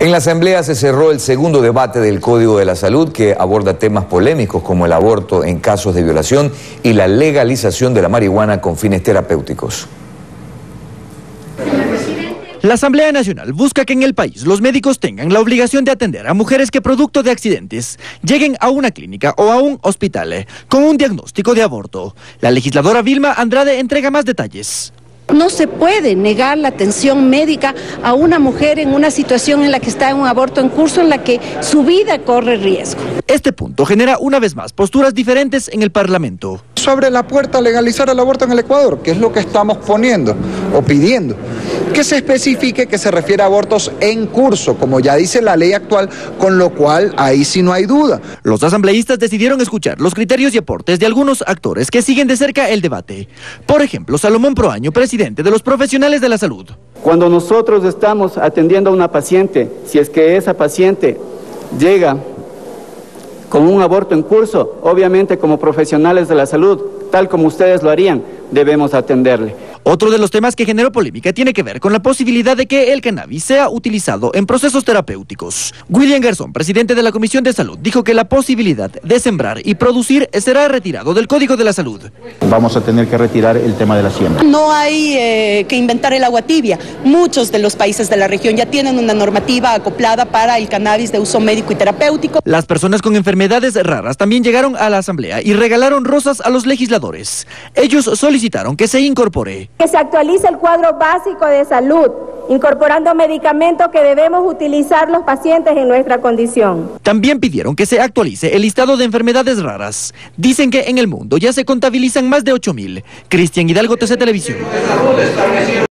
En la Asamblea se cerró el segundo debate del Código de la Salud que aborda temas polémicos como el aborto en casos de violación y la legalización de la marihuana con fines terapéuticos. La Asamblea Nacional busca que en el país los médicos tengan la obligación de atender a mujeres que producto de accidentes lleguen a una clínica o a un hospital con un diagnóstico de aborto. La legisladora Vilma Andrade entrega más detalles. No se puede negar la atención médica a una mujer en una situación en la que está en un aborto en curso, en la que su vida corre riesgo. Este punto genera una vez más posturas diferentes en el Parlamento. Sobre la puerta a legalizar el aborto en el Ecuador, que es lo que estamos poniendo o pidiendo que se especifique que se refiere a abortos en curso, como ya dice la ley actual, con lo cual ahí sí no hay duda. Los asambleístas decidieron escuchar los criterios y aportes de algunos actores que siguen de cerca el debate. Por ejemplo, Salomón Proaño, presidente de los profesionales de la salud. Cuando nosotros estamos atendiendo a una paciente, si es que esa paciente llega con un aborto en curso, obviamente como profesionales de la salud, tal como ustedes lo harían, debemos atenderle. Otro de los temas que generó polémica tiene que ver con la posibilidad de que el cannabis sea utilizado en procesos terapéuticos. William Garzón, presidente de la Comisión de Salud, dijo que la posibilidad de sembrar y producir será retirado del Código de la Salud. Vamos a tener que retirar el tema de la siembra. No hay eh, que inventar el agua tibia. Muchos de los países de la región ya tienen una normativa acoplada para el cannabis de uso médico y terapéutico. Las personas con enfermedades raras también llegaron a la Asamblea y regalaron rosas a los legisladores. Ellos solicitaron que se incorpore que se actualice el cuadro básico de salud, incorporando medicamentos que debemos utilizar los pacientes en nuestra condición. También pidieron que se actualice el listado de enfermedades raras. Dicen que en el mundo ya se contabilizan más de 8.000. Cristian Hidalgo, TC Televisión.